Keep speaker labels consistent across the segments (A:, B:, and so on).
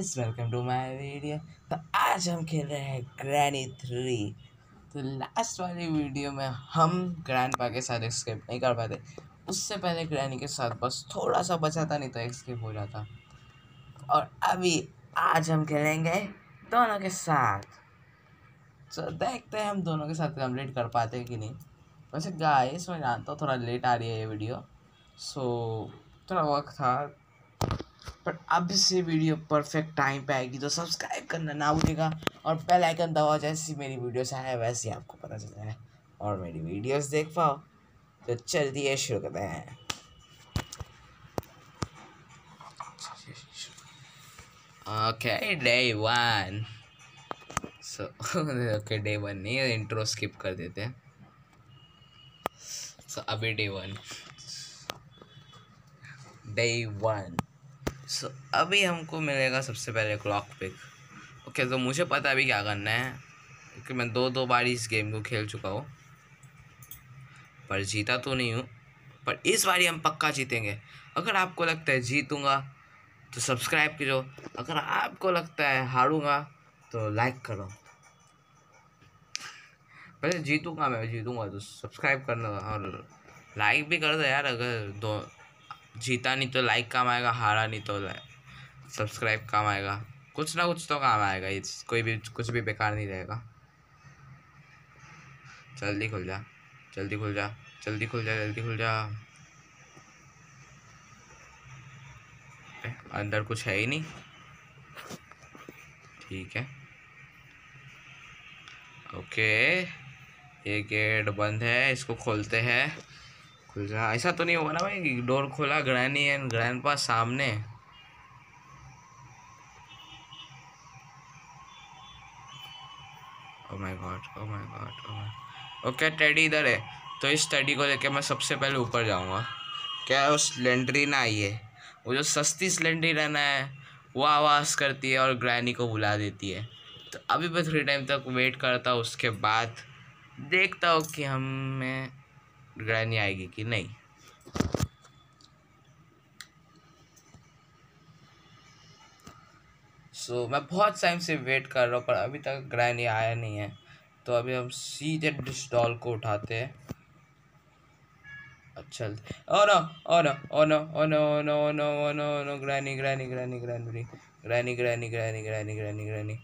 A: Guys welcome to my video तो आज हम खेल रहे हैं ग्रैनी थ्री तो लास्ट वाली वीडियो में हम ग्रैंड पा के साथ स्किप नहीं कर पाते। उससे पहले ग्रैनी के साथ बस थोड़ा सा बचा था नहीं तो एक्सकेप हो जाता। और अभी आज हम खेलेंगे दोनों के साथ। तो देखते हैं हम दोनों के साथ कंप्लीट कर पाते हैं कि नहीं। वैसे गाइस मैं जानता हूँ थोड़ा लेट आ रही है ये वीडियो सो थोड़ा वक्त था। पर अब से वीडियो परफेक्ट टाइम पे आएगी तो सब्सक्राइब करना ना भूलिएगा और बेल आइकन दबाओ जैसी मेरी वीडियोस आए, वैसे ही आपको पता चल जाए और मेरी वीडियोस देख पाओ तो चलिए शुरू करते हैं। Okay day one so okay day one नहीं इंट्रो स्किप कर देते हैं। सो अभी day one day one so अभी हमको मिलेगा सबसे पहले क्लॉक पिक ओके तो मुझे पता है अभी क्या करना है, क्योंकि मैं दो दो बार इस गेम को खेल चुका हूँ। पर जीता तो नहीं हूँ, पर इस बारी हम पक्का जीतेंगे। अगर आपको लगता है जीतूँगा तो सब्सक्राइब करो। अगर आपको लगता है हारूँगा तो लाइक करो। वैसे जीतूँगा मैं जीतूँगा तो सब्सक्राइब करना और लाइक भी कर दो यार, अगर दो जीता नहीं तो लाइक काम आएगा, हारा नहीं तो सब्सक्राइब काम आएगा। कुछ ना कुछ तो काम आएगा इस कोई भी, कुछ भी बेकार नहीं रहेगा। जल्दी खुल जा, जल्दी खुल जा, जल्दी खुल जा, जल्दी खुल जा। अंदर कुछ है ही नहीं। ठीक है। ओके ये गेट बंद है, इसको खोलते हैं। खुल जा। ऐसा तो नहीं होगा ना भाई डोर खोला ग्रैनी एंड ग्रैंड पास सामने। ओ my god oh my god oh my okay teddy इधर है। तो इस टेडी को लेके मैं सबसे पहले ऊपर जाऊँगा। क्या उस लेंड्रीना आई है। वो जो सस्ती सिलेंडर है, वो आवाज़ करती है और ग्रैनी को बुला देती है। तो अभी मैं थोड़ी टाइम तक वेट करता हूँ, उसके बाद देखता हूँ कि हमें ग्रैनी आएगी कि नहीं सो so, मैं बहुत टाइम से वेट कर रहा हूँ पर अभी तक ग्रैनी आया नहीं है तो अभी हम सीधे डिश डॉल को उठाते हैं अच्छा ओ no oh no oh no oh no oh no oh no oh no oh no granny granny granny granny granny granny granny granny granny granny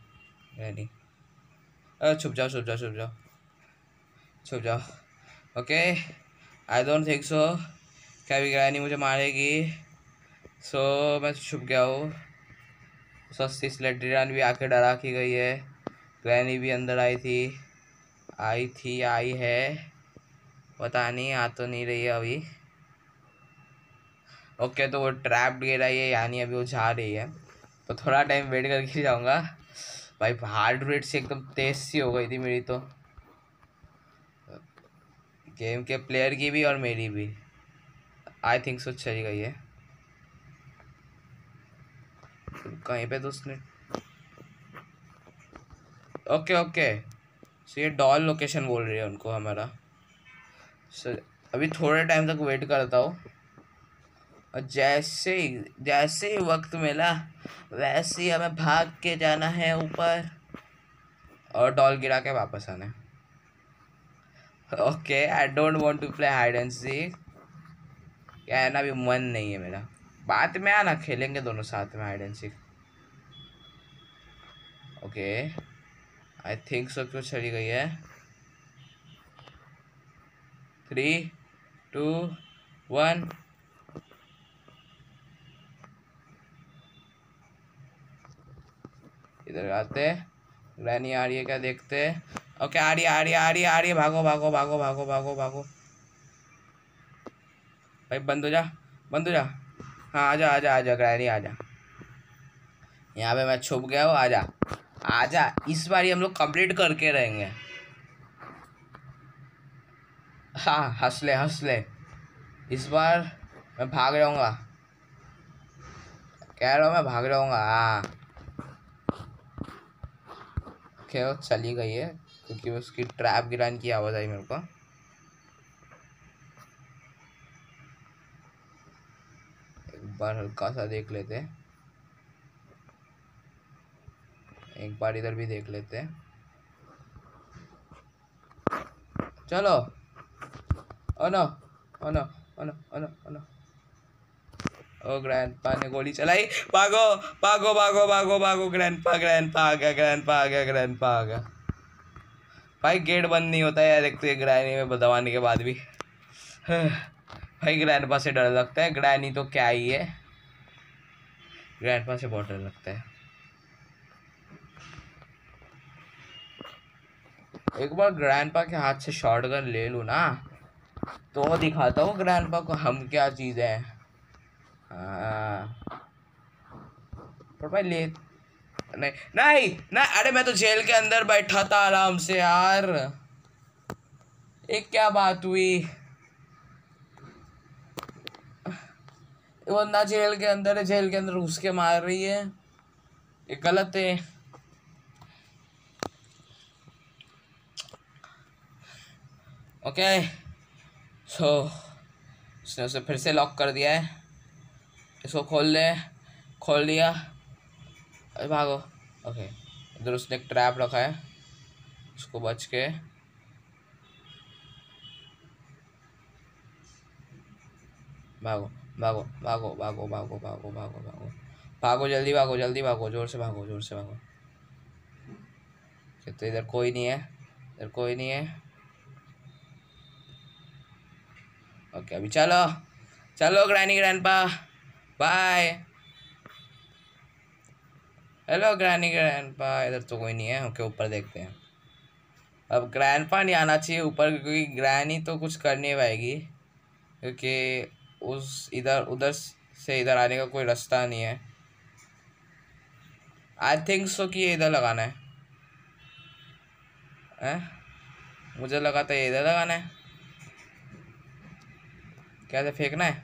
A: granny छुप जाओ छुप जाओ छुप जाओ छुप जाओ okay I don't think so क्या भी ग्रैनी मुझे मारेगी। सो so, मैं छुप गया हूँ। सस्ती स्लेटरान भी आके डरा की गई है। ग्रैनी भी अंदर आई थी। आई थी आई है। पता नहीं आ तो नहीं रही है अभी। ओके तो वो ट्रैप गिरा है यानी अभी वो जा रही है। तो थोड़ा टाइम वेट करके जाऊँगा। भाई हार्ट रेट से एकदम तेज सी हो गई थी मेरी तो। गेम के प्लेयर की भी और मेरी भी। आई थिंक सो चली गई है। कहीं पे तो उसने ओके ओके सो ये डॉल लोकेशन बोल रही है उनको हमारा। सो अभी थोड़े टाइम तक वेट करता हूँ। और जैसे जैसे ही वक्त मिला, वैसे ही हमें भाग के जाना है ऊपर। और डॉल गिरा के वापस आना है। Okay I don't want to play hide and seek क्या है ना अभी मन नहीं है मेरा। बाद में आना, खेलेंगे दोनों साथ में hide and seek okay I think so क्यों चली गई है? थ्री टू वन इधर आते ग्रैनी आ रही है क्या देखते ओके आ रही आ रही आ रही आ रही भागो भागो भागो भागो भागो भागो। भाई, बंद हो जा, बंद हो जा। हाँ आजा आजा आजा ग्रैनी आजा यहाँ पे मैं छुप गया हूँ आजा आजा इस बार ही हम लोग कंप्लीट करके रहेंगे। हाँ हंस ले हंस ले इस बार मैं भाग जाऊँगा कह रहा हूँ मैं भाग जाऊँगा हाँ। ओके चली गई है। क्योंकि उसकी ट्रैप गिराने की आवाज़ आई मेरे को। एक बार हल्का सा देख लेते। एक बार इधर भी देख लेते। चलो। Oh no oh no oh no गोली चलाई। भागो भागो भागो भागो भागो ग्रैंडपा ग्रैंडपा आ गया ग्रैंडपा आ गया ग्रैंडपा आ गया। भाई गेट बंद नहीं होता यार, एक तो ये ग्रैनी में दबाने के बाद भी। भाई ग्रैंडपा से डर लगता है। ग्रैनी तो क्या ही है। ग्रैंडपा से बहुत डर लगता है। एक बार ग्रैंडपा के हाथ से शॉर्ट गन ले लूँ ना तो दिखाता हूँ ग्रैंडपा को हम क्या चीज़ है। हाँ। पर भाई, ले नहीं नहीं ना अरे मैं तो जेल के अंदर बैठा था आराम से यार। एक क्या बात हुई? वो ना जेल के अंदर है, जेल के अंदर घुस के मार रही है। ये गलत है। ओके सो उसने उसे फिर से लॉक कर दिया है। इसको खोल ले, खोल दिया। अरे भागो। ओके। इधर उसने एक ट्रैप रखा है। उसको बच के। भागो भागो भागो भागो भागो भागो भागो भागो। भागो, जल्दी भागो जल्दी भागो, ज़ोर से भागो, ज़ोर से भागो। तो इधर कोई नहीं है। इधर कोई नहीं है। ओके, अभी चलो। चलो, granny, grandpa. Bye. Hello granny grandpa इधर तो कोई नहीं है ओके ऊपर देखते हैं। अब ग्रैंडपा नहीं आना चाहिए ऊपर, क्योंकि ग्रैनी तो कुछ कर नहीं पाएगी। क्योंकि उस, इधर, उधर से इधर आने का कोई रास्ता नहीं है। आई थिंक सो कि ये इधर लगाना है। हैं? मुझे लगा था ये इधर लगाना है। क्या था फेंकना है?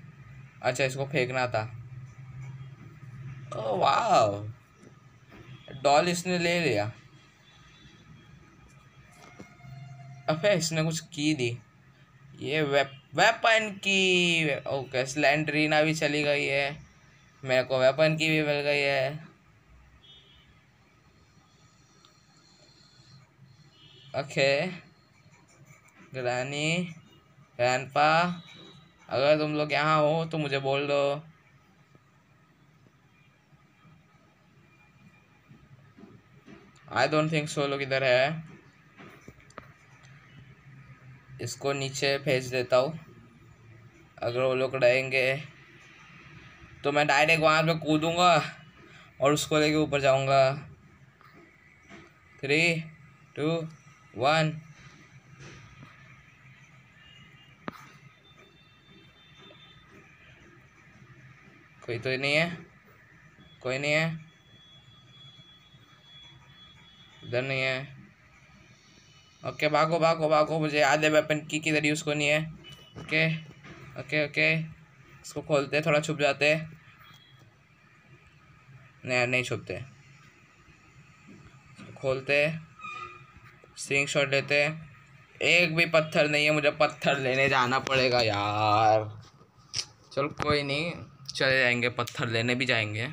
A: अच्छा इसको फेंकना था। ओ वाह डॉल इसने ले लिया। अबे इसने कुछ की दी। ये वेप वेपन की ओके स्लैंड्रीना भी चली गई है। मेरे को वेपन की भी मिल गई है। ओके। ग्रानी ग्रैंडपा अगर तुम लोग यहाँ हो तो मुझे बोल दो। आई डोंट थिंक सो लोग इधर है। इसको नीचे भेज देता हूँ। अगर वो लोग रहेंगे तो मैं डायरेक्ट वहाँ पे कूदूँगा और उसको लेके ऊपर जाऊँगा। थ्री टू वन कोई तो नहीं है। कोई नहीं है। इधर नहीं है। ओके भागो भागो भागो, मुझे याद है वेपन की किधर यूज़ करनी है। ओके ओके ओके इसको खोलते थोड़ा छुप जाते नहीं नहीं छुपते। खोलते स्ट्रिंग शॉट लेते एक भी पत्थर नहीं है, मुझे पत्थर लेने जाना पड़ेगा, यार। चलो, कोई नहीं, चले जाएँगे, पत्थर लेने भी जाएँगे।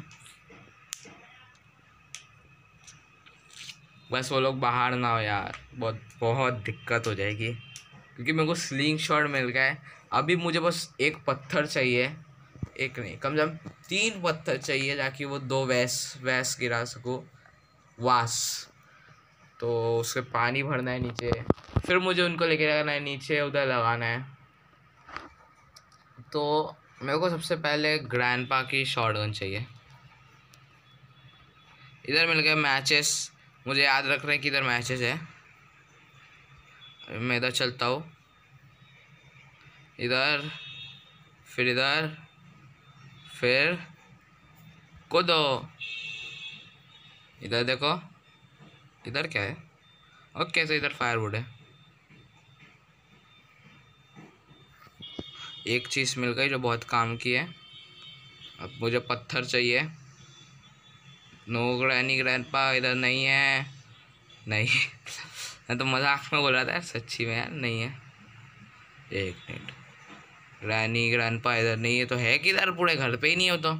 A: बस वो लोग बाहर ना हो यार। बहुत बहुत दिक्कत हो जाएगी। क्योंकि मेरे को स्लिंग शॉट मिल गया है। अभी मुझे बस एक पत्थर चाहिए। एक नहीं, कम से कम तीन पत्थर चाहिए ताकि वो दो वैस वैस गिरा सकूँ। वास। तो उसके पानी भरना है नीचे। फिर मुझे उनको लेके जाना है। नीचे उधर लगाना है। तो मेरे को सबसे पहले ग्रैंड पा की शॉर्ट गन चाहिए। इधर मिल गए मैचेस मुझे याद रख रहे हैं कि इधर मैचेस है। मैं इधर चलता हूँ। इधर, फिर इधर, फिर कूदो। इधर देखो, इधर क्या है? ओके तो इधर फायरवुड है। एक चीज़ मिल गई जो बहुत काम की है। अब मुझे पत्थर चाहिए। नो ग्रैनी ग्रैंडपा इधर नहीं है। नहीं। मैं तो मज़ाक में बोल रहा था सच्ची में यार, नहीं है। एक मिनट। ग्रैनी ग्रैंडपा इधर नहीं है तो है किधर? पूरे घर पे ही नहीं हो तो।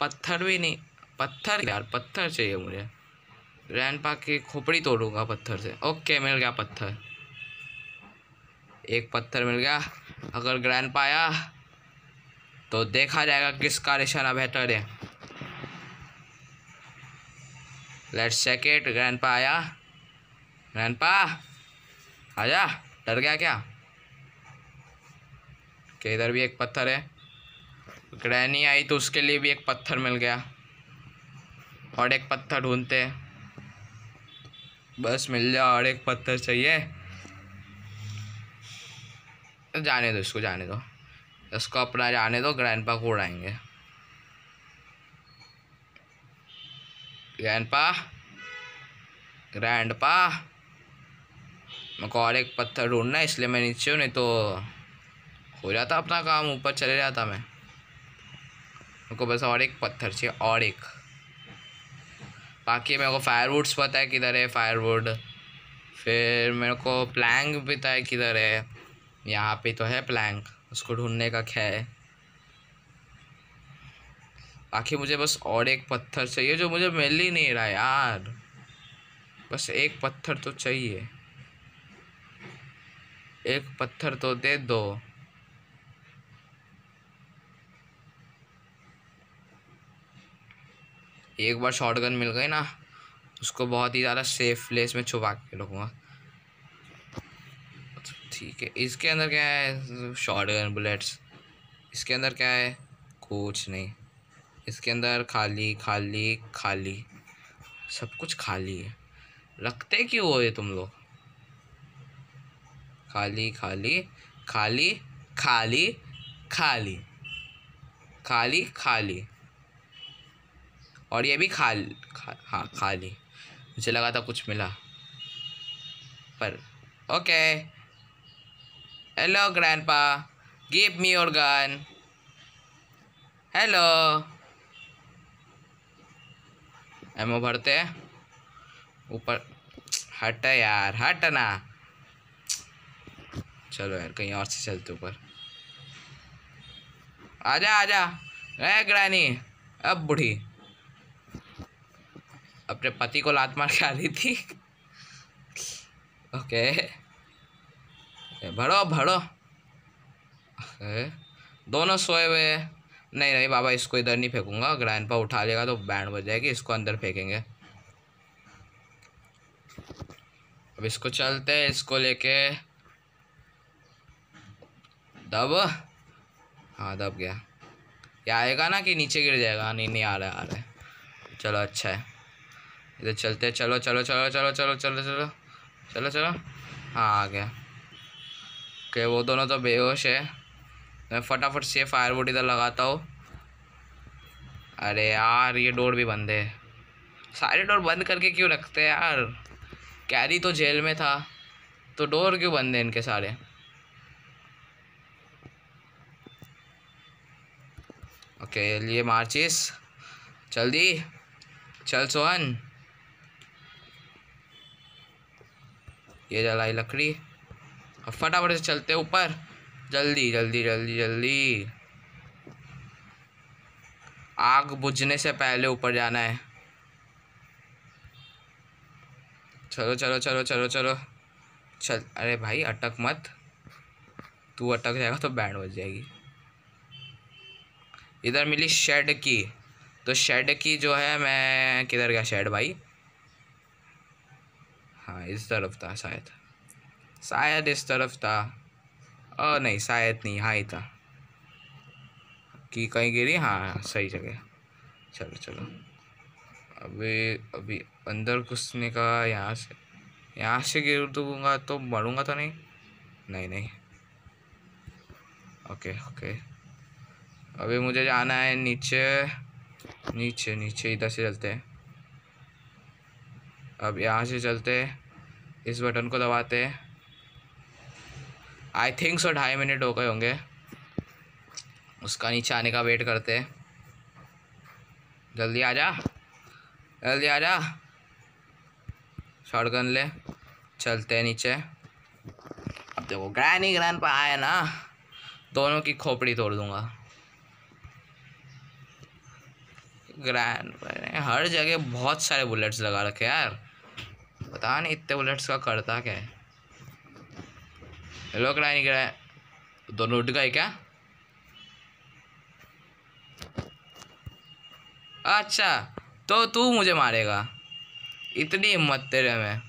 A: पत्थर भी नहीं। पत्थर यार, पत्थर चाहिए मुझे। ग्रैंड पा की खोपड़ी तोड़ूँगा पत्थर से। ओके, मिल गया पत्थर। एक पत्थर मिल गया। अगर ग्रैंड पाया तो देखा जाएगा किसका निशाना बेहतर है। लेट्स चेक ग्रैंड पा आया। ग्रैंड पा आजा। डर गया क्या? कि इधर भी एक पत्थर है। ग्रैनी आई तो उसके लिए भी एक पत्थर मिल गया। और एक पत्थर ढूंढते बस मिल जाए और एक पत्थर चाहिए। जाने दो, इसको जाने दो। इसको अपना जाने दो ग्रैंड पा को उड़ाएँगे। ग्रैंडपा ग्रैंडपा मेरे को और एक पत्थर ढूंढना है, इसलिए मैं नीचे हूँ, नहीं तो हो जाता अपना काम, ऊपर चले जाता मैं। मेरे को बस और एक पत्थर चाहिए, और एक। बाकी मेरे को फायरवुड्स पता है किधर है फायरवुड फिर मेरे को प्लैंक भी पता है किधर है। यहाँ पे तो है प्लैंक उसको ढूँढने का क्या है। बाकी मुझे बस और एक पत्थर चाहिए जो मुझे मिल ही नहीं रहा यार। बस एक पत्थर तो चाहिए। एक पत्थर तो दे दो। एक बार शॉटगन मिल गई ना, उसको बहुत ही ज़्यादा सेफ़ प्लेस में छुपा के रखूँगा। ठीक है। इसके अंदर क्या है? शॉर्ट गन बुलेट्स इसके अंदर क्या है? कुछ नहीं। इसके अंदर खाली खाली खाली। सब कुछ खाली है। रखते क्यों हो ये तुम लोग? खाली खाली खाली खाली खाली। खाली खाली। और ये भी खाल खा, हाँ खाली। मुझे लगा था कुछ मिला। पर okay Hello, Grandpa. Give me your gun. Hello ammo भरते ऊपर। हट यार हट ना। चलो यार कहीं और से चलते ऊपर। आजा आजा। ए ग्रैनी अब बूढ़ी। अपने पति को लात मार के आ रही थी। ओके भरो भरो दोनों सोए हुए हैं। नहीं नहीं, बाबा, इसको इधर नहीं फेंकूँगा। ग्रैंड पा उठा लेगा तो बैंड बज जाएगी, इसको अंदर फेंकेंगे। अब इसको चलते हैं, इसको लेके। दब। हाँ दब गया। क्या आएगा ना कि नीचे गिर जाएगा? नहीं नहीं, आ रहा आ रहा है। चलो अच्छा है। इधर चलते चलो चलो चलो चलो चलो चलो चलो चलो चलो। हाँ आ गया। ओके, वो दोनों तो बेहोश है। मैं फटाफट से फायर फायरवुड इधर लगाता हूँ। अरे यार, ये डोर भी बंद है। सारे डोर बंद करके क्यों रखते हैं यार? कैरी तो जेल में था। तो डोर क्यों बंद है इनके सारे? ओके, लिए मार्चिस। जल्दी। चल सोहन। ये जलाई लकड़ी। अब फटाफट से चलते ऊपर। जल्दी जल्दी जल्दी जल्दी। आग बुझने से पहले ऊपर जाना है। चलो चलो चलो चलो चलो। चल, अरे भाई, अटक मत। तू अटक जाएगा तो बैंड बज जाएगी। इधर मिली शेड की। तो शेड की जो है, मैं किधर गया? शेड भाई? हाँ इस तरफ़ था शायद। शायद इस तरफ़ था। और नहीं, शायद नहीं हाँ ही था। कि कहीं गिरी? हाँ सही जगह। चलो चलो। अभी अभी अंदर घुसने का, यहाँ से यहाँ से गिर दूँगा तो मरूँगा तो नहीं? नहीं नहीं। Okay okay. अभी मुझे जाना है नीचे। नीचे नीचे, इधर से चलते हैं। अब यहाँ से चलते हैं। इस बटन को दबाते हैं। आई थिंक सो ढाई मिनट हो गए होंगे। उसका नीचे आने का वेट करते जल्दी आ जा। जल्दी आ जा। शॉर्ट गन ले। चलते हैं नीचे। अब देखो ग्रैनी ग्रैन पर आए ना। दोनों की खोपड़ी तोड़ दूँगा। ग्रैंड पर हर जगह बहुत सारे बुलेट्स लगा रखे यार। पता नहीं इतने बुलेट्स का करता क्या है। हेलो ग्रैनी ग्रैन दोनों उठ गए क्या? अच्छा तो तू मुझे मारेगा। इतनी हिम्मत तेरे में।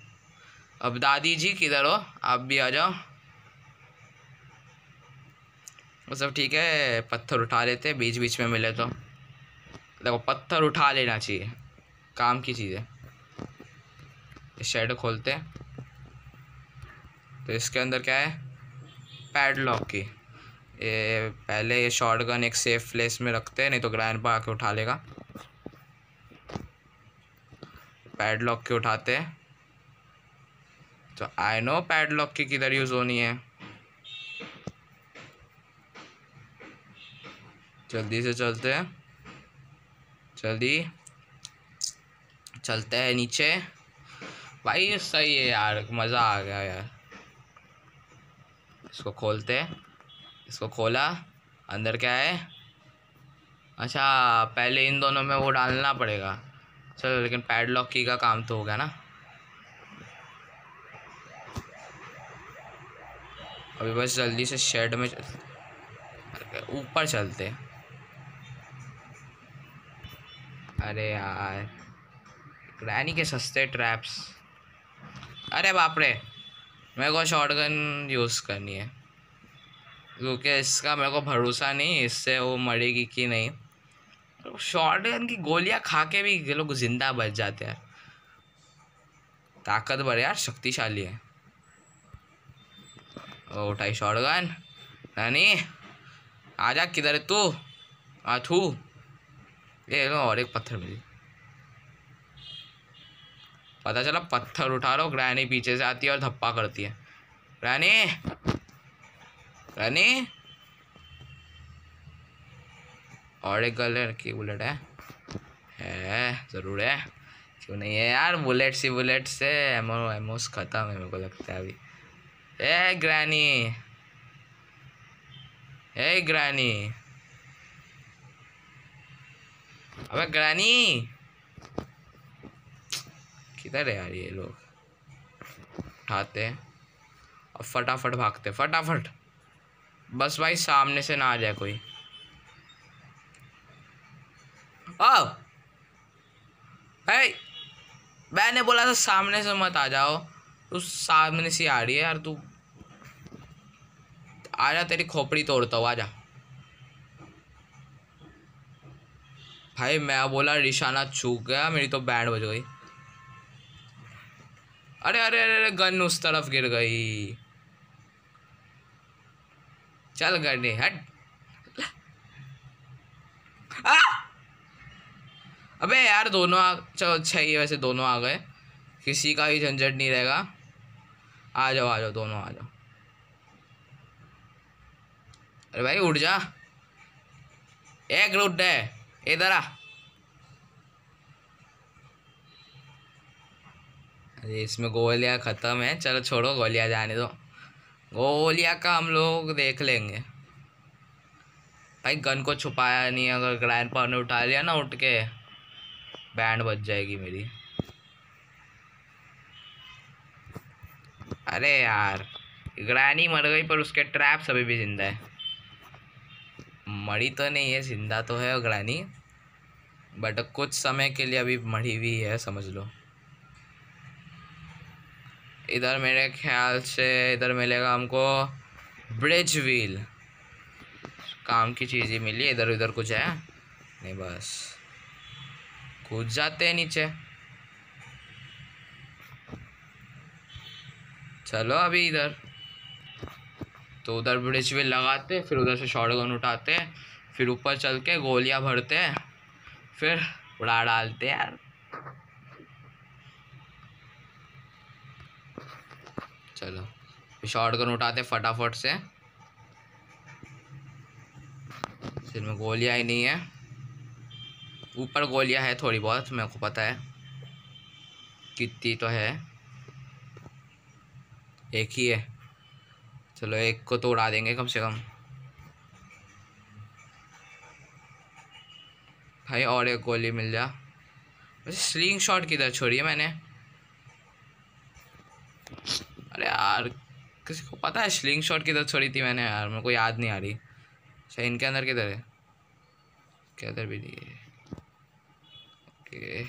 A: अब दादी जी किधर हो? आप भी आ जाओ। वो सब ठीक है, पत्थर उठा लेते बीच बीच में मिले तो। देखो, पत्थर उठा लेना चाहिए। काम की चीज़। है शेड खोलते। तो इसके अंदर क्या है? पैडलॉक की। ये पहले ये गन एक सेफ़ प्लेस में रखते हैं, नहीं तो ग्रैंड पा आके उठा लेगा। पैडलॉक के उठाते हैं। तो आई नो पैडलॉक की किधर यूज़ होनी है। जल्दी से चलते हैं। जल्दी। चलते हैं नीचे। भाई सही है यार, मज़ा आ गया यार। इसको खोलते हैं। इसको खोला। अंदर क्या है? अच्छा पहले इन दोनों में वो डालना पड़ेगा। चलो, लेकिन पैडलॉक की का काम तो हो गया ना। अभी बस जल्दी से शेड में ऊपर चलते। अरे यार ग्रैनी के सस्ते ट्रैप्स अरे बाप रे! मेरे को शॉर्ट गन यूज़ करनी है। क्योंकि इसका मेरे को भरोसा नहीं, इससे वो मरेगी कि नहीं। शॉर्ट गन की गोलियाँ खा के भी ये लोग ज़िंदा बच जाते हैं। ताकतवर यार, शक्तिशाली है। ओ, उठाई शॉर्ट गन नानी, आजा किधर है तू? आ, थू। ये लो, और एक पत्थर मिली। पता चला पत्थर उठा रहा हूँ ग्रैनी पीछे से आती है और धप्पा करती है। ग्रैनी ग्रैनी और एक गर्ल की बुलेट है। है, ज़रूर है। क्यों नहीं है यार, बुलेट सी बुलेट से एमो एमोस ख़त्म है मेरे को लगता है अभी। ए, ग्रैनी। ए, ग्रैनी। अबे, ग्रैनी। किधर है यार ये लोग। उठाते हैं। और फटाफट भागते फटाफट। बस भाई, सामने से ना आ जाए कोई। ओ मैंने बोला था सामने से मत आ जाओ। तू सामने से आ रही है यार, तू आ जा, तेरी खोपड़ी तोड़ता हूँ, आ जा। भाई, मैं बोला निशाना चूक गया, मेरी तो बैंड बज गई। अरे अरे अरे अरे, गन उस तरफ़ गिर गई। चल गन हट! अबे यार, दोनों आ, चलो अच्छा ही है वैसे दोनों आ गए। किसी का भी झंझट नहीं रहेगा। आ जाओ आ जाओ, दोनों आ जाओ। अरे भाई, उठ जा। एक उठ है। इधर आ। अरे, इसमें गोलियाँ ख़त्म है। चलो छोड़ो, गोलियाँ जाने दो। गोलियाँ का हम लोग देख लेंगे। भाई, गन को छुपाया नहीं, अगर ग्रैंड पा ने उठा लिया ना उठ के, बैंड बच जाएगी मेरी। अरे यार ग्रैनी मर गई, पर उसके ट्रैप्स अभी भी ज़िंदा है। मरी तो नहीं है, ज़िंदा तो है ग्रैनी बट कुछ समय के लिए अभी मरी हुई है, समझ लो। इधर मेरे ख्याल से इधर मिलेगा हमको ब्रिज व्हील काम की चीज़ ही मिली इधर उधर कुछ है? नहीं बस। कूद जाते हैं नीचे। चलो अभी इधर। तो उधर ब्रिज व्हील लगाते फिर उधर से शॉर्ट गन उठाते फिर ऊपर चल के गोलियाँ भरते फिर उड़ा डालते यार। चलो शॉर्ट गन उठाते फटाफट से। फिर में गोलियाँ ही नहीं है। ऊपर गोलियाँ है थोड़ी बहुत, मेरे को पता है। कितनी तो है। एक ही है। चलो, एक को तो उड़ा देंगे कम से कम। भाई और एक गोली मिल जा। स्लिंग शॉट किधर छोड़ी है मैंने? अरे यार, किसी को पता है स्लिंग शॉट किधर छोड़ी थी मैंने यार, मेरे को याद नहीं आ रही। अच्छा इनके अंदर किधर है? के अंदर भी नहीं है। ओके।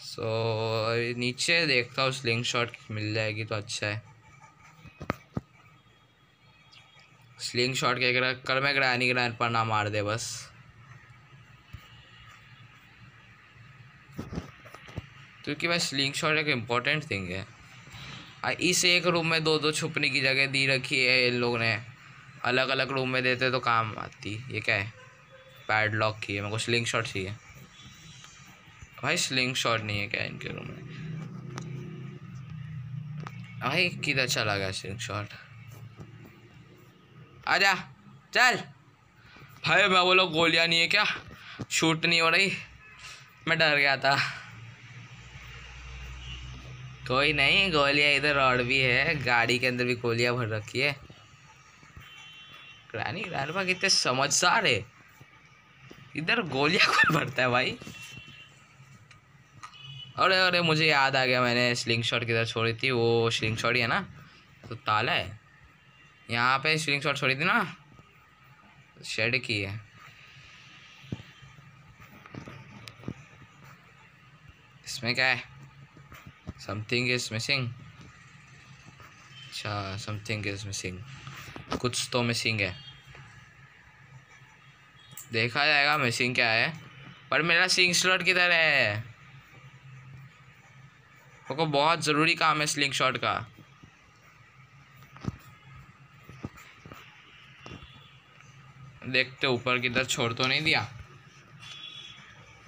A: सो नीचे देखता हूँ स्लिंग शॉट मिल जाएगी तो अच्छा है। स्लिंग शॉट के कर मैं ग्रैनी ग्रैंड पर ना मार दे बस। क्योंकि भाई स्लिंग शॉट एक इम्पोर्टेंट थिंग है। इस एक रूम में दो दो छुपने की जगह दी रखी है इन लोग ने। अलग अलग रूम में देते तो काम आती। ये क्या है? पैड लॉक की है। मेरे को स्लिंग शॉट चाहिए। भाई स्लिंग शॉट नहीं है क्या इनके रूम में? भाई किधर चला गया स्लिंग शॉट आजा, चल। भाई, मैं बोलो गोलियाँ नहीं है क्या? शूट नहीं हो रही। मैं डर गया था। कोई नहीं, गोलियाँ इधर और भी है। गाड़ी के अंदर भी गोलियाँ भर रखी है। रानी रानपा कितने समझदार है। इधर गोलियाँ कौन भरता है भाई? अरे अरे, मुझे याद आ गया, मैंने स्लिंग शॉट किधर छोड़ी थी, वो स्लिंग शॉट ही है ना तो ताला है। यहाँ पे स्लिंग शॉट छोड़ी थी ना शेड की है। इसमें क्या है? समथिंग इज़ मिसिंग अच्छा समथिंग इज़ मिसिंग कुछ तो मिसिंग है। देखा जाएगा मिसिंग क्या है। पर मेरा सिंग स्लॉट किधर है? को बहुत ज़रूरी काम है स्लिंग शॉट का। देखते ऊपर किधर छोड़ तो नहीं दिया।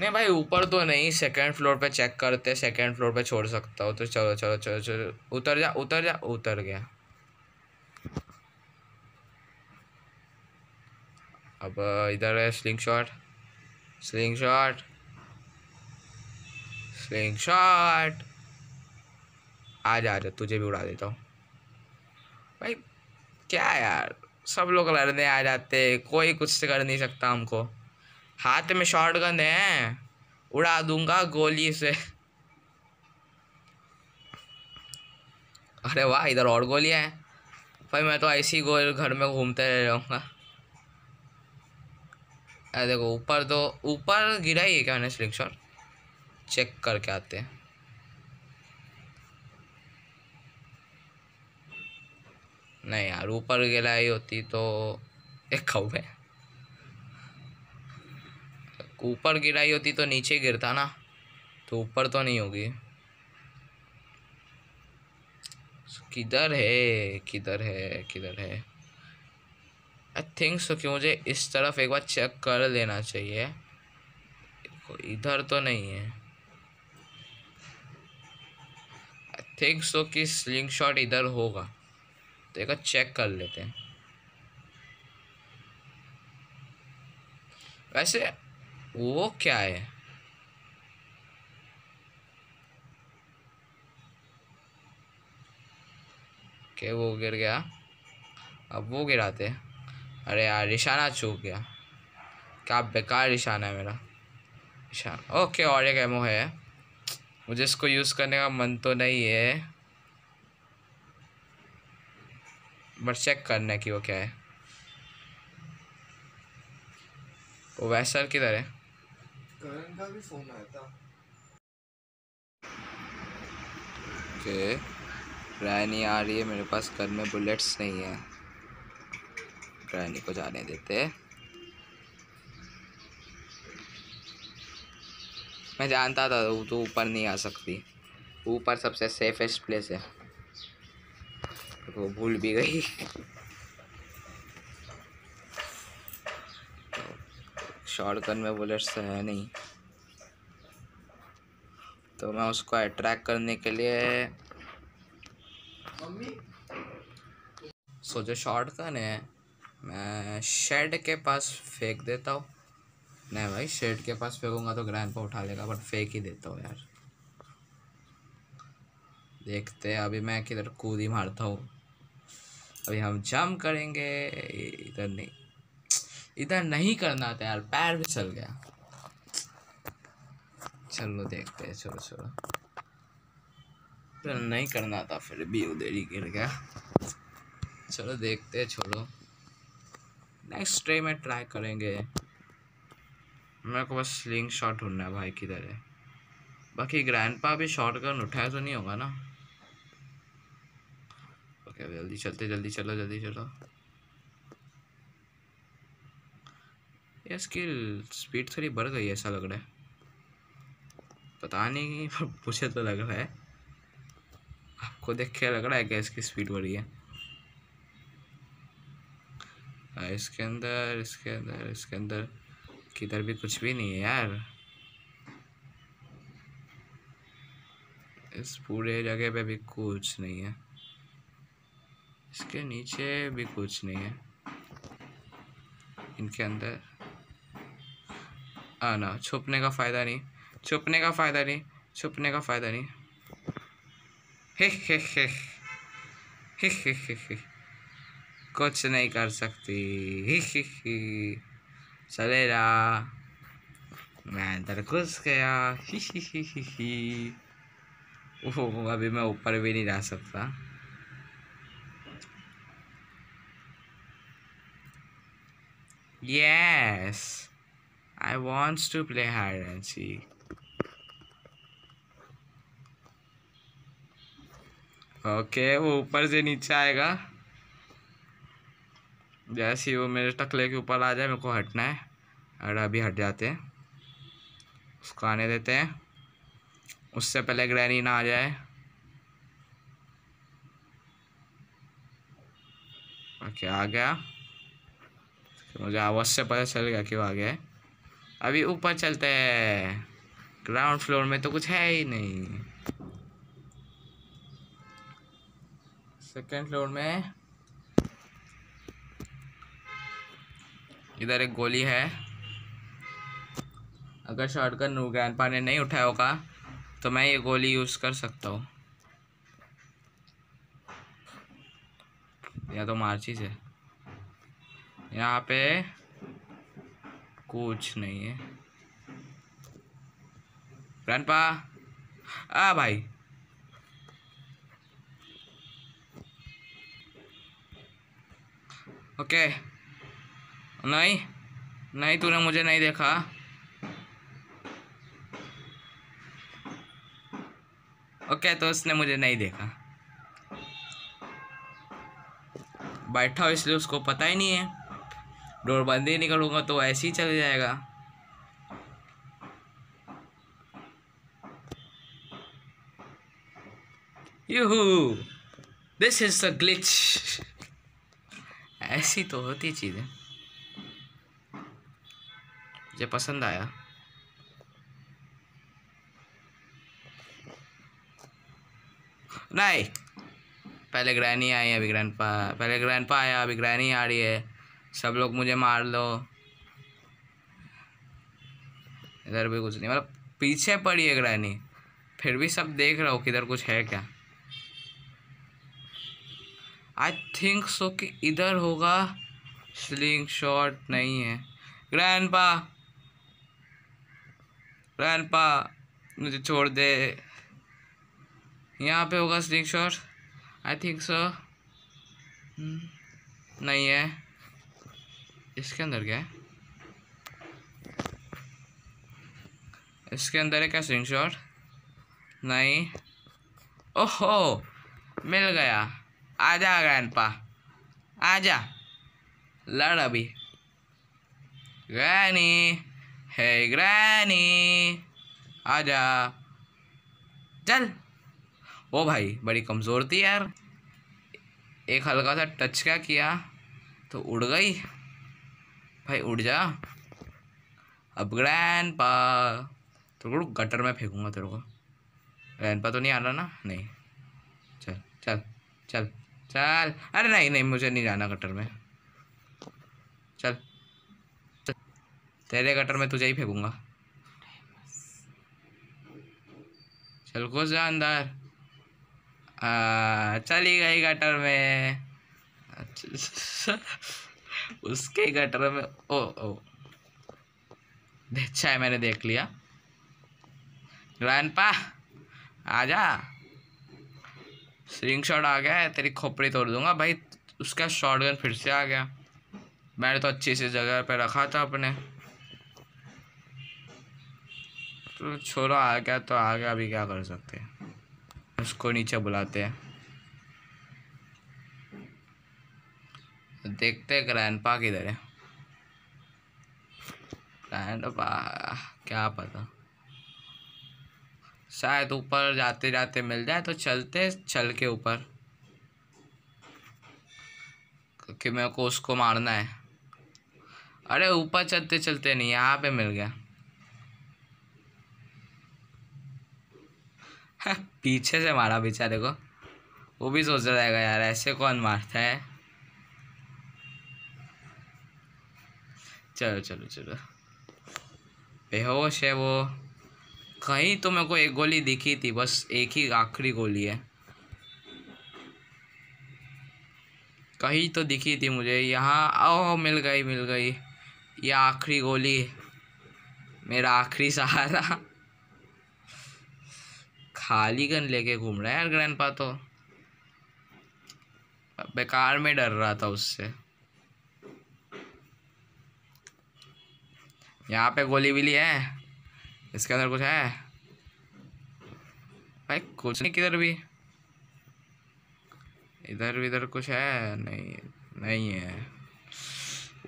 A: नहीं भाई, ऊपर तो नहीं सेकंड फ्लोर पे चेक करते सेकंड फ्लोर पे छोड़ सकता हो तो चलो चलो चलो चलो। उतर जा उतर जा, उतर गया। अब, इधर है slingshot slingshot slingshot आ जा आ जा, तुझे भी उड़ा देता हूँ। भाई, क्या यार, सब लोग लड़ने आ जाते कोई कुछ कर नहीं सकता हमको। हाथ में शॉर्ट गन है। उड़ा दूँगा गोली से। अरे वाह, इधर और गोलियाँ हैं। भाई, मैं तो ऐसी गोल घर में घूमते रह जाऊँगा। अरे देखो, ऊपर तो ऊपर गिरा ही है क्या स्लिंग शॉट चेक करके आते हैं। नहीं यार, ऊपर गिरा ही होती तो एक खाऊ है ऊपर गिराई होती तो नीचे गिरता ना तो ऊपर तो नहीं होगी। किधर है किधर है किधर है? आई थिंक सो कि मुझे इस तरफ़ एक बार चेक कर लेना चाहिए। इधर तो नहीं है। आई थिंक सो कि स्लिंग शॉट इधर होगा। तो एक बार चेक कर लेते हैं। वैसे वो क्या है? के वो गिर गया। अब वो गिराते अरे यार, निशाना चूक गया। क्या बेकार निशाना है मेरा। निशाना, ओके, और एक एमओ है। मुझे इसको यूज़ करने का मन तो नहीं है। बट चेक करना कि वो क्या है। वो वैसर किधर है? करण का भी फ़ोन आया था। ओके। रैनी आ रही है, मेरे पास घर में बुलेट्स नहीं है। रैनी को जाने देते। मैं जानता था, वो तो ऊपर नहीं आ सकती। ऊपर सबसे सेफेस्ट प्लेस है। वो भूल भी गई। शॉर्ट गन में बुलेट्स है नहीं। तो मैं उसको अट्रैक्ट करने के लिए सो, जो शॉर्ट गन है, मैं शेड के पास फेंक देता हूँ। नहीं भाई, शेड के पास फेंकूँगा तो ग्रैंड पर उठा लेगा बट फेंक ही देता हूँ यार। देखते हैं, अभी मैं किधर कूद मारता हूँ। अभी हम जम करेंगे, इधर नहीं। इधर नहीं करना था यार, पैर चल गया। चलो देखते हैं, छोड़ो छोड़ो। तो नहीं करना था, फिर भी उधर ही गिर गया। चलो देखते हैं, छोड़ो। नेक्स्ट डे में ट्राई करेंगे। मेरे को बस स्लिंग शॉट ढूंढना है भाई, किधर है। बाकी ग्रैंड पा भी शॉर्ट गन उठाया तो नहीं होगा ना। ओके जल्दी चलते, जल्दी चलो जल्दी चलो। ये स्किल? स्पीड थोड़ी बढ़ गई ऐसा लग रहा है। पता नहीं पर मुझे तो लग रहा है। आपको देख के लग रहा है कि इसकी स्पीड बढ़ी है? हाँ, इसके अंदर इसके अंदर इसके अंदर। किधर भी कुछ भी नहीं है यार। इस पूरे जगह पे भी कुछ नहीं है। इसके नीचे भी कुछ नहीं है। इनके अंदर। आ ना छुपने का फ़ायदा नहीं। छुपने का फ़ायदा नहीं छुपने का फ़ायदा नहीं। कुछ नहीं कर सकती। ही ही ही। चले रहा मैं अंदर घुस गया। ही ही ही ही ही। ओह अभी मैं ऊपर भी नहीं जा सकता। Yes Yes, I want to play hide and seek. Okay वो ऊपर से नीचे आएगा। जैसे ही वो मेरे टकले के ऊपर आ जाए, मेरे को हटना है। और अभी हट जाते हैं। उसको आने देते हैं। उससे पहले ग्रैनी ना आ जाए। ओके, आ गया। मुझे आवाज़ से पता चल गया कि वो आ गया है। अभी ऊपर चलते हैं। ग्राउंड फ्लोर में तो कुछ है ही नहीं। सेकेंड फ्लोर में। इधर एक गोली है। अगर शॉटगन ग्रैंड पा ने नहीं उठाया होगा तो मैं ये गोली यूज़ कर सकता हूँ। या तो मार्चिस है। यहाँ पे कुछ नहीं है। ग्रैंडपा आ भाई। ओके। नहीं नहीं, तूने मुझे नहीं देखा। ओके तो उसने मुझे नहीं देखा। बैठा हो इसलिए उसको पता ही नहीं है। डोर बंद ही नहीं करूँगा तो ऐसे ही चल जाएगा। Yoohoo this is a glitch ऐसी तो होती चीज़ें। मुझे पसंद आया। नहीं, पहले ग्रैनी आई, अभी ग्रैंड पा पहले ग्रैंड पा आया, अभी ग्रैनी आ रही है। सब लोग मुझे मार लो। इधर भी कुछ नहीं मतलब पीछे पड़ी है ग्रैनी फिर भी सब देख रहा हो कि इधर कुछ है क्या। आई थिंक सो कि इधर होगा। स्लिंग शॉट नहीं है। ग्रैंड पा ग्रैंड पा मुझे छोड़ दे। यहाँ पे होगा slingshot I think so नहीं है। इसके अंदर क्या है? इसके अंदर है क्या स्क्रीन शॉट नहीं। ओहो! मिल गया। आजा ग्रैंडपा आजा। लड़ अभी। ग्रैनी है ग्रैनी आजा। चल। ओ भाई, बड़ी कमज़ोर थी यार। एक हल्का सा टच क्या किया? तो उड़ गई। भाई उड़ जा। अब ग्रैंड पा को गटर में फेंकूँगा तेरे को। ग्रैंड पा तो नहीं आ रहा ना? नहीं। चल चल चल चल। अरे नहीं नहीं, मुझे नहीं जाना गटर में। चल। तेरे गटर में तुझे ही फेंकूँगा। चल, घुस जा अंदर। चली गई गटर में। उसके गटर में, ओ ओ। अच्छा है मैंने देख लिया। ग्रैंडपा आजा। स्ट्रिंग शॉट आ गया है, तेरी खोपड़ी तोड़ दूँगा। भाई, उसका शॉर्ट गन फिर से आ गया। मैंने तो अच्छी सी जगह पे रखा था अपने। तो छोरा आ गया तो आ गया, अभी क्या कर सकते हैं? उसको नीचे बुलाते हैं। देखते हैं ग्रैंडपा किधर है? ग्रैंडपा क्या पता। शायद ऊपर जाते जाते मिल जाए तो चलते चल के ऊपर। क्योंकि मेरे को उसको मारना है। अरे, ऊपर चलते चलते नहीं, यहाँ पे मिल गया। पीछे से मारा बेचारे को। वो भी सोच रहेगा यार, ऐसे कौन मारता है? चलो चलो चलो। बेहोश है वो। कहीं तो मेरे को एक गोली दिखी थी, बस एक ही आखिरी गोली है। कहीं तो दिखी थी मुझे। यहाँ, ओह, मिल गई मिल गई। ये आखिरी गोली। मेरा आखिरी सहारा। खाली गन लेके घूम रहा है यार, ग्रैंडपा तो। बेकार में डर रहा था उससे। यहाँ पे गोली बिली है। इसके अंदर कुछ है। भाई, कुछ नहीं किधर भी। इधर भी इधर कुछ है। नहीं नहीं है।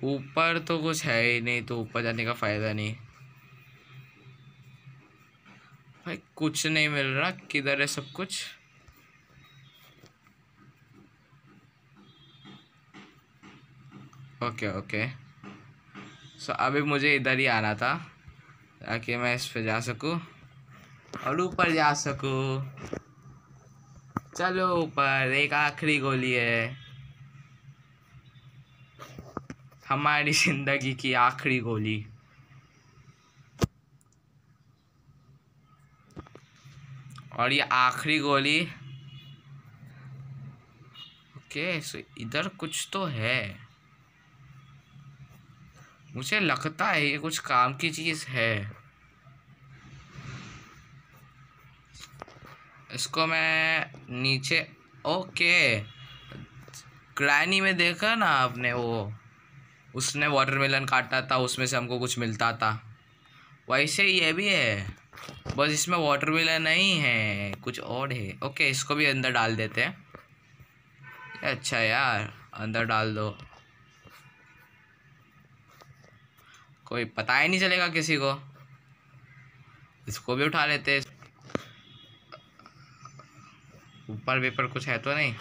A: ऊपर तो कुछ है ही नहीं तो ऊपर जाने का फ़ायदा नहीं। भाई, कुछ नहीं मिल रहा। किधर है सब कुछ? Okay okay. सो अभी मुझे इधर ही आना था, ताकि मैं इस पर जा सकूँ और ऊपर जा सकूँ। चलो ऊपर, एक आखिरी गोली है। हमारी ज़िंदगी की आखिरी गोली। और ये आखिरी गोली ओके सो इधर कुछ तो है। मुझे लगता है ये कुछ काम की चीज़ है। इसको मैं नीचे, ओके। ग्रैनी में देखा ना आपने वो? उसने वाटरमेलन काटा था, उसमें से हमको कुछ मिलता था। वैसे ये भी है, बस इसमें वाटरमेलन नहीं है, कुछ और है। ओके, इसको भी अंदर डाल देते हैं। अच्छा यार, अंदर डाल दो। कोई पता ही नहीं चलेगा किसी को। इसको भी उठा लेते। ऊपर वेपर कुछ है तो नहीं।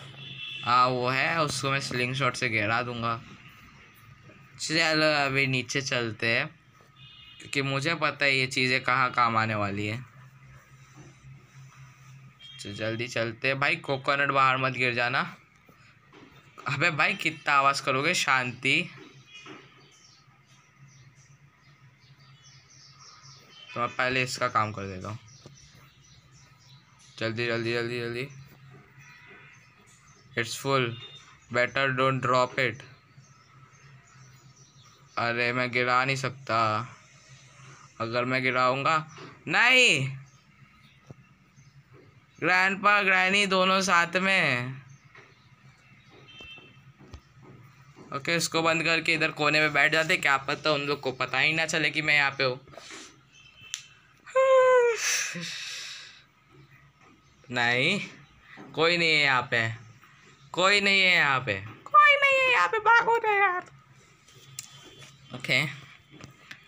A: हाँ वो है, उसको मैं स्लिंग शॉट से गिरा दूँगा। चलो, अभी नीचे चलते हैं, क्योंकि मुझे पता है ये चीज़ें कहाँ काम आने वाली है। जल्दी चलते हैं। भाई कोकोनट बाहर मत गिर जाना। अबे भाई, कितना आवाज़ करोगे? शांति। तो मैं पहले इसका काम कर देता हूँ। जल्दी जल्दी जल्दी जल्दी। It's full better don't drop it अरे, मैं गिरा नहीं सकता। अगर मैं गिराऊँगा, नहीं! ग्रैंडपा ग्रैनी दोनों साथ में। ओके इसको बंद करके इधर कोने में बैठ जाते। क्या पता उन लोग को पता ही ना चले कि मैं यहाँ पे हूँ। नहीं कोई नहीं है यहाँ पे। कोई नहीं है यहाँ पे। कोई नहीं है यहाँ पे भागो ना यार। ओके।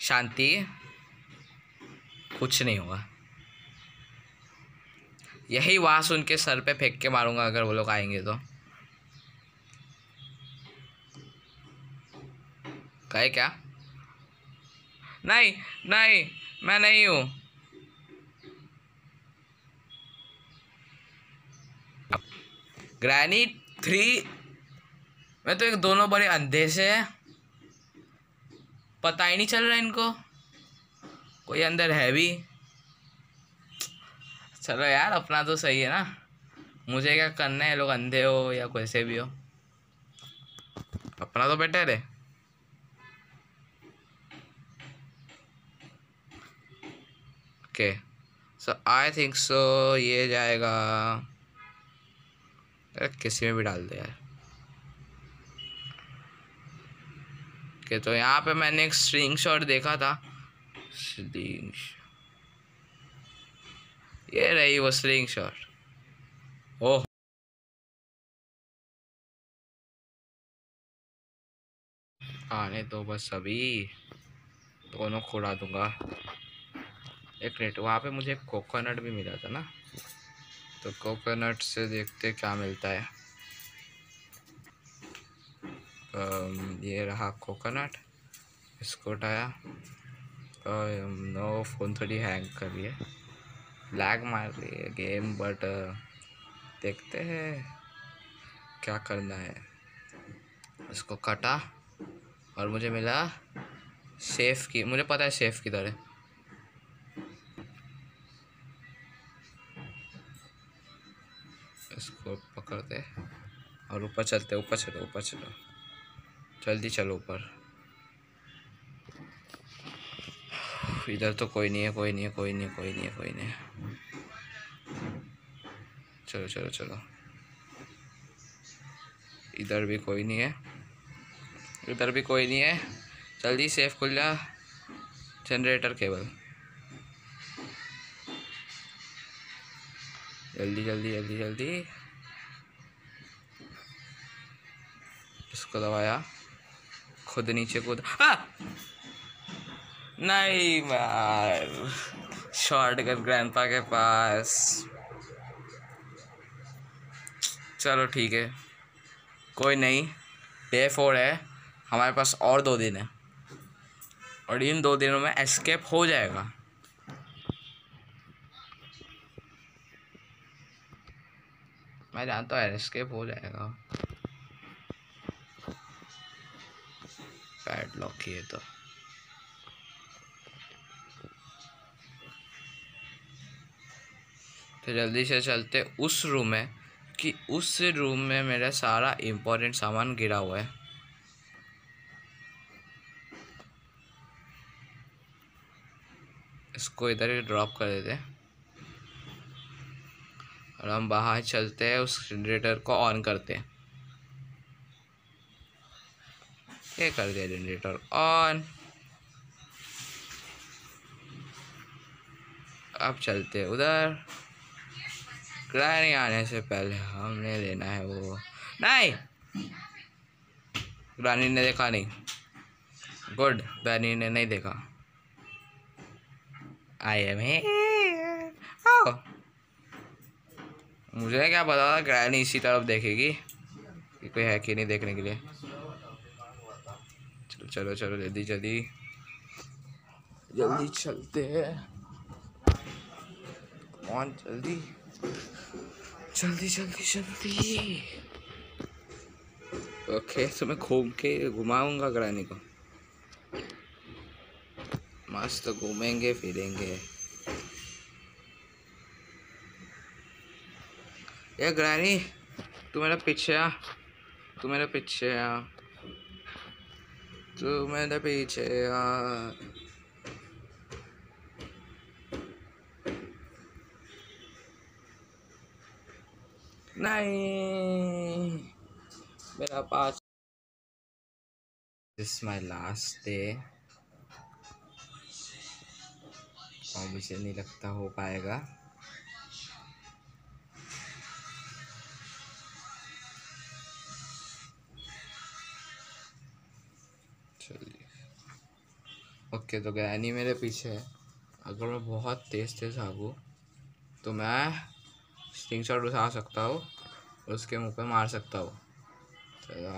A: शांति। कुछ नहीं होगा यही वास उनके सर पे फेंक के मारूँगा अगर वो लोग आएँगे तो। कहे क्या? नहीं नहीं मैं नहीं हूँ। ग्रैनी थ्री मैं तो एक दोनों बड़े अंधे से हैं। पता ही नहीं चल रहा इनको। कोई अंदर है भी। चलो यार, अपना तो सही है ना। मुझे क्या करना है? लोग अंधे हो या कैसे भी हो। अपना तो बेटर है। ओके सो आई थिंक सो ये जाएगा। किसी में भी डाल दे यार ओके तो यहाँ पे मैंने एक स्ट्रिंग शॉट देखा था। स्ट्रिंग ये रही वो स्ट्रिंग शॉट ओह। आने तो बस अभी दोनों खुड़ा दूँगा। एक मिनट वहाँ पे मुझे कोकोनट भी मिला था ना। तो कोकोनट से देखते क्या मिलता है। um, ये रहा कोकोनट इसको उठाया नो फ़ोन थोड़ी हैंग कर रही है लैग मार रही है गेम बट देखते हैं क्या करना है। इसको कटा और मुझे मिला सेफ़ की मुझे पता है सेफ़ किधर है। पकड़ते और ऊपर चलते ऊपर चलो ऊपर चलो। जल्दी चलो ऊपर। इधर तो कोई नहीं है, कोई नहीं है, कोई नहीं कोई नहीं कोई नहीं चलो चलो चलो। इधर भी कोई नहीं है। इधर भी कोई नहीं है। जल्दी सेफ़ खुल जा। Generator cable. जल्दी जल्दी जल्दी जल्दी। इसको दबाया। खुद नीचे कूद। नहीं यार। शॉर्टकट ग्रैंडपा के पास। चलो ठीक है। कोई नहीं। डे फोर है। हमारे पास और दो दिन है। और इन दो दिनों में एस्केप हो जाएगा। मैं जानता हूँ एस्केप हो जाएगा। पैड लॉक किए तो। तो जल्दी से चलते उस रूम में, कि उस रूम में मेरा सारा इम्पोर्टेंट सामान गिरा हुआ है। इसको इधर ही ड्रॉप कर देते और हम बाहर चलते हैं, उस जनरेटर को ऑन करते हैं। ये कर दिया जनरेटर ऑन अब चलते उधर। ग्रैनी आने से पहले हमने लेना है वो। नहीं! ग्रैनी ने देखा नहीं। गुड ग्रैनी ने नहीं देखा। आई एम मुझे क्या पता था ग्रैनी इसी तरफ़ देखेगी? कि कोई है कि नहीं देखने के लिए? चलो चलो जल्दी जल्दी। जल्दी चलते हैं। कौन जल्दी। जल्दी जल्दी जल्दी। ओके तो मैं घूम के घुमाऊँगा ग्रानी को। मस्त घूमेंगे फिरेंगे। ये ग्रानी तू मेरा पीछे आ तू मेरे पीछे आ तू मेरे पीछे आ। नहीं। मेरा पास दिस माय लास्ट डे और मुझे नहीं लगता हो पाएगा। ओके तो गैनी मेरे पीछे। है अगर मैं बहुत तेज़ तेज़ भागूँ तो मैं स्टिंग शॉट उठा सकता हूँ, उसके मुँह पे मार सकता हूँ। चलो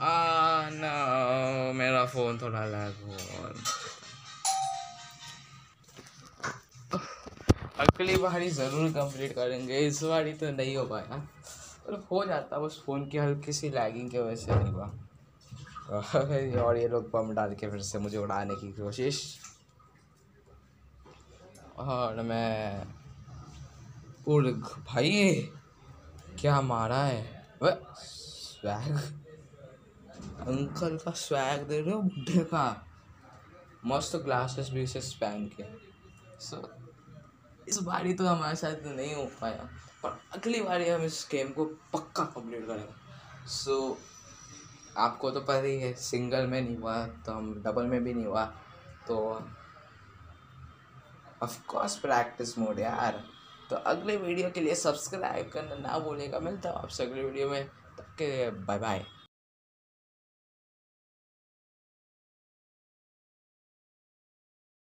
A: आ नो मेरा फ़ोन थोड़ा लैग हुआ। अगली बारी ज़रूर कंप्लीट करेंगे, इस बारी तो नहीं हो पाया। मतलब हो जाता बस फ़ोन की हल्की सी लैगिंग की वजह से नहीं हुआ। और ये लोग बम डाल के फिर से मुझे उड़ाने की कोशिश। और मैं उड़ भाई क्या मारा है? स्वैग अंकल का स्वैग दे रहे हो बुढ़े का? मस्त ग्लासेस भी से पहन के सो so, इस बारी तो हमारे साथ नहीं हो पाया। पर अगली बार हम इस गेम को पक्का कंप्लीट करेंगे। सो so, आपको तो पता ही है सिंगल में नहीं हुआ तो हम डबल में भी नहीं हुआ तो ऑफ़ कोर्स प्रैक्टिस मोड यार। तो अगले वीडियो के लिए सब्सक्राइब करना ना भूलेगा मिलता हूँ आपसे अगले वीडियो में। तब के बाय बाय